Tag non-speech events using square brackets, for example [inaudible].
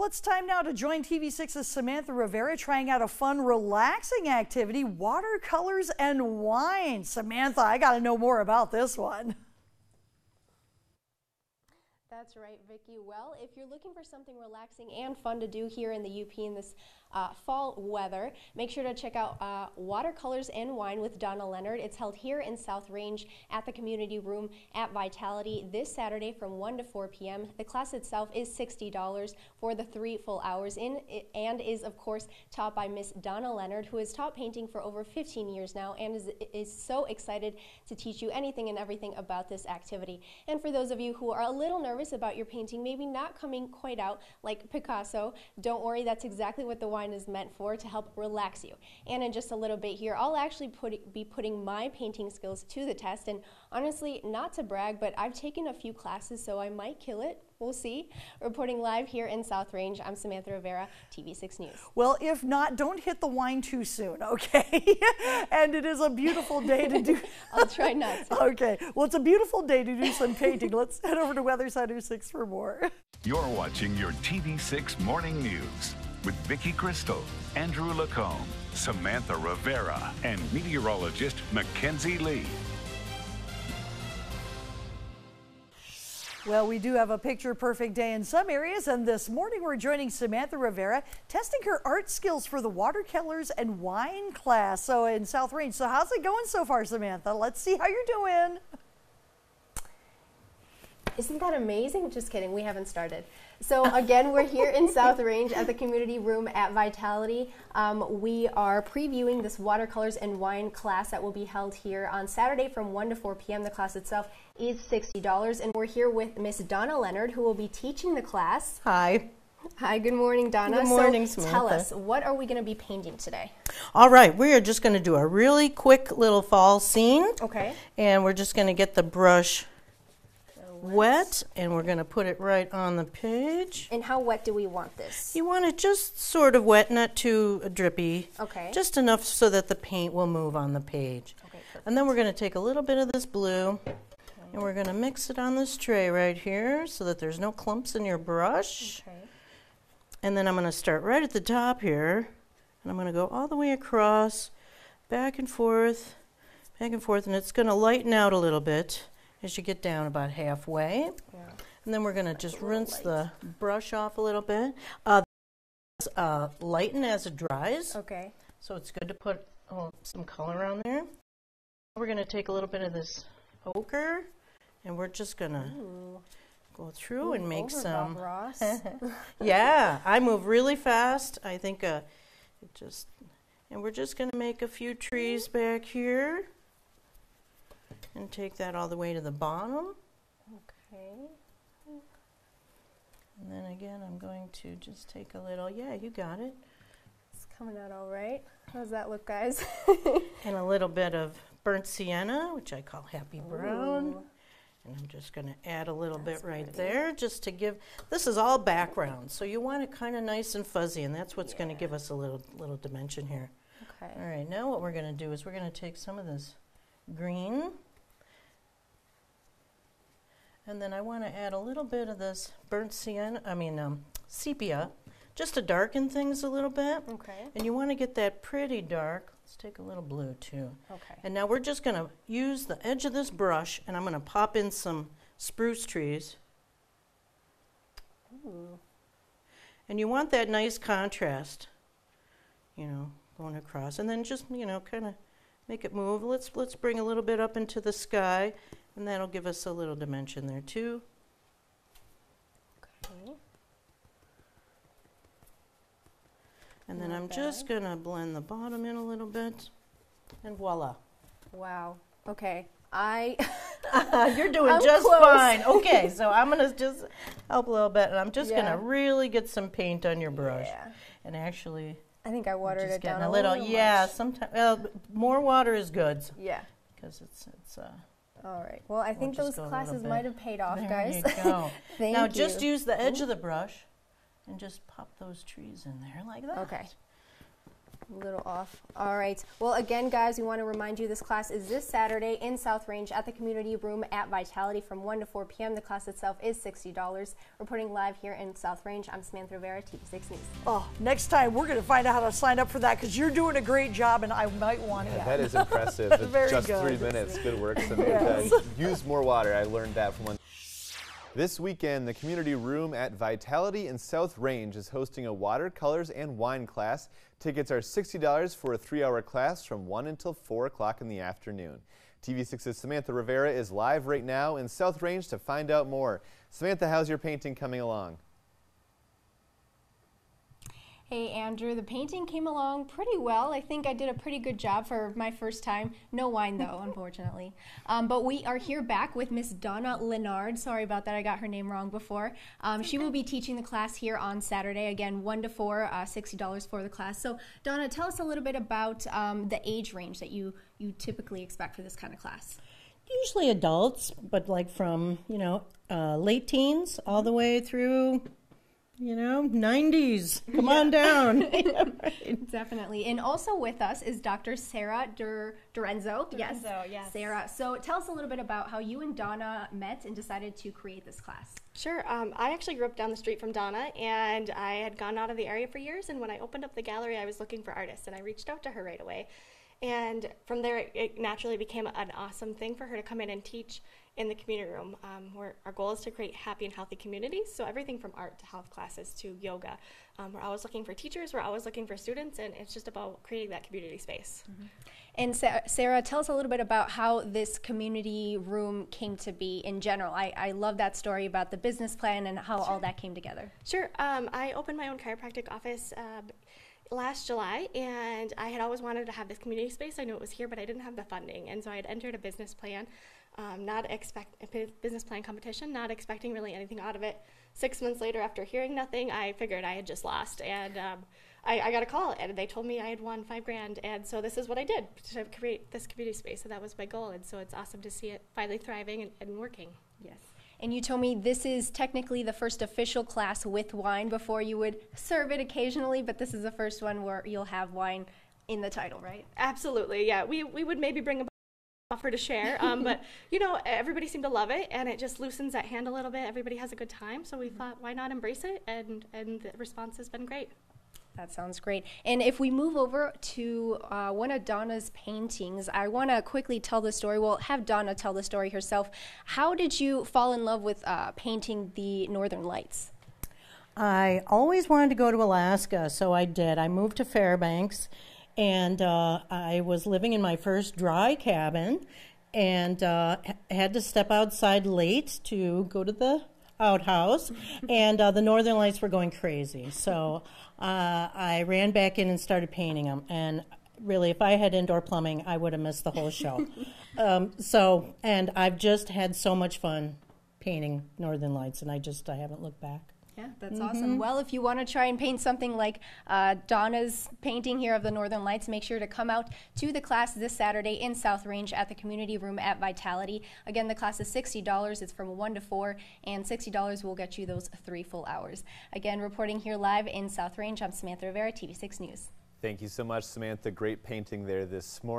Well, it's time now to join TV6's Samantha Rivera trying out a fun, relaxing activity, watercolors and wine. Samantha, I got to know more about this one. That's right, Vicki. Well, if you're looking for something relaxing and fun to do here in the UP in this uh, fall weather, make sure to check out uh, Watercolors and Wine with Donna Leonard. It's held here in South Range at the community room at Vitality this Saturday from 1 to 4 p.m. The class itself is $60 for the three full hours in and is, of course, taught by Miss Donna Leonard, who has taught painting for over 15 years now and is, is so excited to teach you anything and everything about this activity. And for those of you who are a little nervous about your painting, maybe not coming quite out like Picasso, don't worry, that's exactly what the wine is meant for, to help relax you. And in just a little bit here, I'll actually put, be putting my painting skills to the test. And honestly, not to brag, but I've taken a few classes, so I might kill it We'll see. Reporting live here in South Range, I'm Samantha Rivera, TV6 News. Well, if not, don't hit the wine too soon, okay? [laughs] and it is a beautiful day to do. [laughs] I'll try not to. [laughs] Okay. Well, it's a beautiful day to do some painting. Let's head over to Weather Center 6 for more. You're watching your TV6 Morning News with Vicki Crystal, Andrew Lacombe, Samantha Rivera, and meteorologist Mackenzie Lee. Well, we do have a picture perfect day in some areas, and this morning we're joining Samantha Rivera testing her art skills for the watercolors and wine class. So in South Range. So how's it going so far, Samantha? Let's see how you're doing. [laughs] Isn't that amazing? Just kidding, we haven't started. So again, we're here in South [laughs] Range at the community room at Vitality. Um, we are previewing this watercolors and wine class that will be held here on Saturday from 1 to 4 p.m. The class itself is $60 and we're here with Miss Donna Leonard who will be teaching the class. Hi. Hi, good morning, Donna. Good morning, so Tell us, what are we going to be painting today? All right, we are just going to do a really quick little fall scene. Okay. And we're just going to get the brush wet and we're going to put it right on the page. And how wet do we want this? You want it just sort of wet, not too uh, drippy. Okay. Just enough so that the paint will move on the page. Okay, perfect. And then we're going to take a little bit of this blue okay. and we're going to mix it on this tray right here so that there's no clumps in your brush. Okay. And then I'm going to start right at the top here and I'm going to go all the way across, back and forth, back and forth, and it's going to lighten out a little bit as you get down about halfway. Yeah. And then we're going to just rinse light. the brush off a little bit. Uh, uh, lighten as it dries. Okay. So it's good to put oh, some color on there. We're going to take a little bit of this ochre and we're just going to go through Ooh, and make some. Ross. [laughs] yeah, I move really fast. I think uh, it just, and we're just going to make a few trees back here and take that all the way to the bottom. Okay. And then again, I'm going to just take a little, yeah, you got it. It's coming out all right. How does that look, guys? [laughs] and a little bit of burnt sienna, which I call happy brown. Ooh. And I'm just going to add a little that's bit right pretty. there just to give, this is all background, so you want it kind of nice and fuzzy, and that's what's yeah. going to give us a little, little dimension here. Okay. All right, now what we're going to do is we're going to take some of this green and then I want to add a little bit of this burnt sienna, I mean um, sepia, just to darken things a little bit. Okay. And you want to get that pretty dark. Let's take a little blue too. Okay. And now we're just going to use the edge of this brush and I'm going to pop in some spruce trees. Ooh. And you want that nice contrast, you know, going across. And then just, you know, kind of make it move. Let's, let's bring a little bit up into the sky. And that'll give us a little dimension there too. Okay. And then I'm just going to blend the bottom in a little bit. And voila. Wow. Okay. I. [laughs] You're doing I'm just close. fine. Okay, so I'm going [laughs] to just help a little bit. And I'm just yeah. going to really get some paint on your brush. Yeah. And actually. I think I watered it down a, a little. little yeah, sometimes. Well, more water is good. Yeah. Because it's, it's, uh, all right. Well, I think we'll those classes might have paid off, there guys. [laughs] You go. Thank now you. just use the edge Ooh. of the brush and just pop those trees in there like that. Okay. A little off. All right. Well, again, guys, we want to remind you this class is this Saturday in South Range at the community room at Vitality from 1 to 4 p.m. The class itself is $60. Reporting live here in South Range, I'm Samantha Rivera, TV6 News. Oh, next time we're going to find out how to sign up for that because you're doing a great job and I might want to. That is impressive. It's [laughs] Very just good. three minutes. Good work, Samantha. Yes. Use more water. I learned that from one. This weekend, the community room at Vitality in South Range is hosting a watercolors and wine class. Tickets are $60 for a three-hour class from 1 until 4 o'clock in the afternoon. TV6's Samantha Rivera is live right now in South Range to find out more. Samantha, how's your painting coming along? Hey, Andrew, the painting came along pretty well. I think I did a pretty good job for my first time. No wine, though, [laughs] unfortunately. Um, but we are here back with Miss Donna Lenard. Sorry about that, I got her name wrong before. Um, she will be teaching the class here on Saturday. Again, 1 to 4, uh, $60 for the class. So, Donna, tell us a little bit about um, the age range that you, you typically expect for this kind of class. Usually adults, but like from, you know, uh, late teens all the way through, you know, 90s. [laughs] Come on down. [laughs] [laughs] Definitely. And also with us is Dr. Sarah Dur- Durenzo. yes. Durenzo, yes. Sarah. So tell us a little bit about how you and Donna met and decided to create this class. Sure. Um, I actually grew up down the street from Donna, and I had gone out of the area for years. And when I opened up the gallery, I was looking for artists, and I reached out to her right away. And from there, it, it naturally became an awesome thing for her to come in and teach in the community room. Um, where our goal is to create happy and healthy communities. So everything from art to health classes to yoga. Um, we're always looking for teachers. We're always looking for students, and it's just about creating that community space. And Sa- Sarah, tell us a little bit about how this community room came to be in general. I, I love that story about the business plan and how all that came together. Sure. Um, I opened my own chiropractic office uh, last July, and I had always wanted to have this community space. I knew it was here, but I didn't have the funding, and so I had entered a business plan, um, not expect a business plan competition, not expecting really anything out of it. Six months later, after hearing nothing, I figured I had just lost, and um, I, I got a call, and they told me I had won five grand, and so this is what I did to create this community space, and that was my goal, and so it's awesome to see it finally thriving and, and working. Yes. And you told me this is technically the first official class with wine before you would serve it occasionally, but this is the first one where you'll have wine in the title, right? Absolutely, yeah. We we would maybe bring a buffer to share, um, but you know everybody seemed to love it, and it just loosens that hand a little bit. Everybody has a good time, so we thought why not embrace it, and and the response has been great. That sounds great. And if we move over to uh, one of Donna's paintings, I want to quickly tell the story. Well, have Donna tell the story herself. How did you fall in love with uh, painting the Northern Lights? I always wanted to go to Alaska, so I did. I moved to Fairbanks, and uh, I was living in my first dry cabin, and uh, had to step outside late to go to the outhouse, and uh, the Northern Lights were going crazy. So uh, I ran back in and started painting them, and really, if I had indoor plumbing, I would have missed the whole show. [laughs] um, so, and I've just had so much fun painting Northern Lights, and I just I haven't looked back. Yeah, that's awesome. Well, if you want to try and paint something like uh, Donna's painting here of the Northern Lights, make sure to come out to the class this Saturday in South Range at the community room at Vitality. Again, the class is $60. It's from 1 to 4, and $60 will get you those three full hours. Again, reporting here live in South Range, I'm Samantha Rivera, TV6 News. Thank you so much, Samantha. Great painting there this morning.